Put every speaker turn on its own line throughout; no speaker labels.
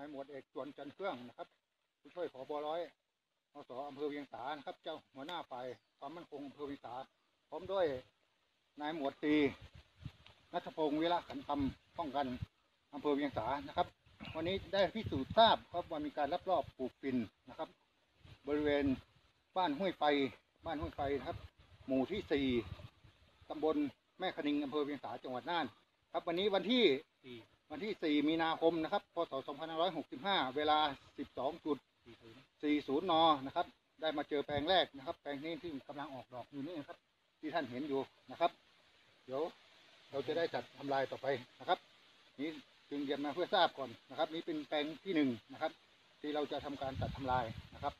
ายหมวดเอกจวนจันเครื่องนะครับผู้ช่วยผบร้อยอสอำเภอเวียงสานะครับ เจ้าหัวหน้าฝ่ายความมั่นคงอำเภอเวียงสาพร้อมด้วยนายหมวดตีนัทพงศ์วิระขันธรรมป้องกันอำเภอเวียงสานะครับ วันนี้ได้พิสูจน์ทราบครับว่ามีการลักลอบปลูกปิ่นนะครับ บริเวณบ้านห้วยไฟบ้านห้วยไฟนะครับ หมู่ที่สี่ตำบลแม่คณิงอำเภอเวียงสาจังหวัดน่าน ครับวันนี้วันที่ วันที่ 4 มีนาคมนะครับ พศ 2565 เวลา 12.40 น นะครับ ได้มาเจอแปลงแรกนะครับ แปลงนี้ที่กำลังออกดอกอยู่นี่นะครับ ที่ท่านเห็นอยู่นะครับ เดี๋ยวเราจะได้จัดทำลายต่อไปนะครับ นี้จึงเรียนมาเพื่อทราบก่อนนะครับ นี้เป็นแปลงที่หนึ่งนะครับ ที่เราจะทำการตัดทำลายนะครับ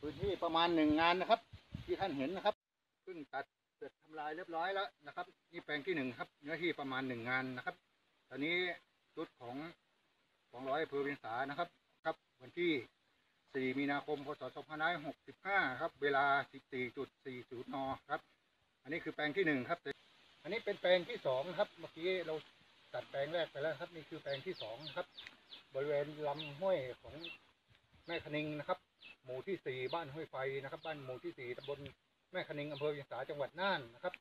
พื้นที่ประมาณหนึ่งงานนะครับ ที่ท่านเห็นนะครับเพิ่งตัดเสร็จทำลายเรียบร้อยแล้วนะครับ นี่แปลงที่หนึ่งครับเนื้อที่ประมาณหนึ่งงานนะครับ อนนี้ชุดของของร้อยอำเภอเวียงสานะครับ ครับ วันที่ 4 มีนาคม พศ 2565 ครับ เวลา 14.40 น ครับ อันนี้คือแปลงที่หนึ่งครับ อันนี้เป็นแปลงที่สองครับ เมื่อกี้เราตัดแปลงแรกไปแล้วครับ นี่คือแปลงที่สองครับ บริเวณลำห้วยของแม่คณิงนะครับ หมู่ที่สี่บ้านห้วยไฟนะครับ บ้านหมู่ที่สี่ตำบลแม่คณิงอำเภอเวียงสาจังหวัดน่านนะครับ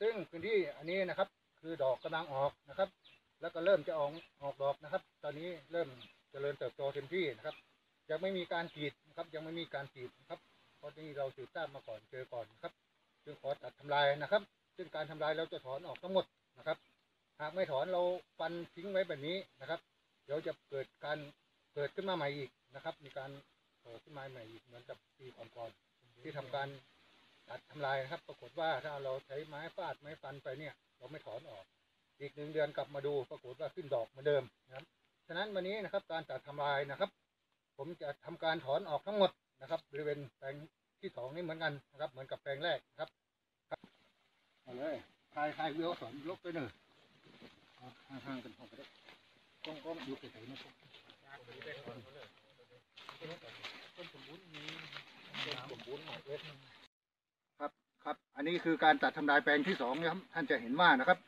ซึ่งพื้นที่อันนี้นะครับ คือดอกกำลังออกนะครับ แล้วก็เริ่มจะออกออกดอกนะครับ ตอนนี้เริ่มเจริญเติบโตเต็มที่นะครับ ยังไม่มีการกีดนะครับ ยังไม่มีการกีดนะครับ เพราะนี่เราสืบทราบมาก่อนเจอก่อนครับ จึงขอตัดทำลายนะครับ ซึ่งการทำลายเราจะถอนออกทั้งหมดนะครับ หากไม่ถอนเราฟันทิ้งไว้แบบนี้นะครับ เดี๋ยวจะเกิดการเกิดขึ้นมาใหม่อีกนะครับ มีการโผล่ขึ้นมาใหม่อีกเหมือนกับปีก่อนๆที่ทำการตัดทำลายนะครับ ปรากฏว่าถ้าเราใช้ไม้ฟาดไม้ฟันไปเนี่ย เราไม่ถอนออก อีกหนึ่งเดือนกลับมาดูปรากฏว่าขึ้นดอกเหมือนเดิมนะครับฉะนั้นวันนี้นะครับการตัดทำลายนะครับ ผมจะทำการถอนออกทั้งหมดนะครับบริเวณแปลงที่สองนี่เหมือนกันนะครับ เหมือนกับแปลงแรกนะครับครับเอาเลยทายทายเวลสอนลบไปหนึ่งเอาห่างๆกันพอก็ได้กล้องกล้องอยู่ไกลๆนะกล้องครับ ครับ อันนี้คือการตัดทำลายแปลงที่สองนะครับ ท่านจะเห็นว่านะครับ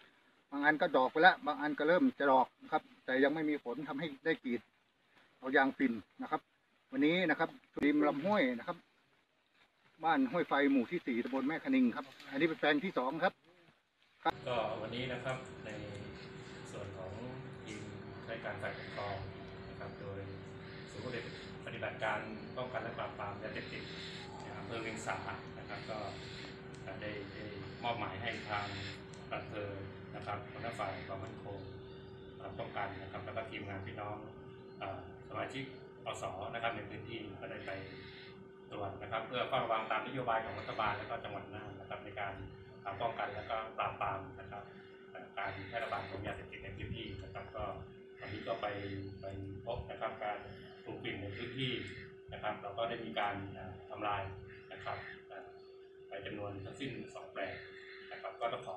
บางอันก็ดอกไปแล้ว บางอันก็เริ่มจะดอกนะครับ แต่ยังไม่มีผลทำให้ได้กรีดเอายางปิ่นนะครับ วันนี้นะครับริมลำห้วยนะครับ บ้านห้วยไฟหมู่ที่สี่ตำบลแม่คณิงครับ อันนี้เป็นแปลงที่สองครับ
ก็วันนี้นะครับในส่วนของทีมราชการฝ่ายปกครองนะครับ โดยศูนย์ปฏิบัติการป้องกันและปราบปรามยาเสพติดอำเภอเวียงสานะครับก็ได้ได้มอบหมายให้ทาง อำเภอนะครับหัวหน้าฝ่ายความมั่นคงป้องกันนะครับแล้วก็ทีมงานพี่น้องอสมาชิกอสนะครับในพื้นที่ก็ได้ไปตรวจนะครับ เพื่อเฝ้าระวังตามนโยบายของรัฐบาลและก็จังหวัดน่านนะครับในการป้องกันและก็ปราบปรามนะครับการแพร่ระบาดของยาเสพติดในพื้นที่นะครับก็วันนี้ก็ไปไปพบนะครับการปลูกปิ่นในพื้นที่นะครับ เราก็ได้มีการอ่าทำลายนะครับไปจำนวนทั้งสิ้นสองแปลงนะครับ ก็ต้องขอ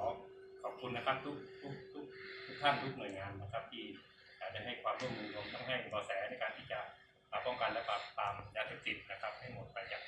คุณนะครับทุกทุกทุกทุกท่านทุกหน่วยงานนะครับ ที่อาจจะให้ความร่วมมือรวมทั้งให้บะแสในการที่จะป้องกันและปราบปรามยาเสพติดนะครับ ให้หมดไปจาก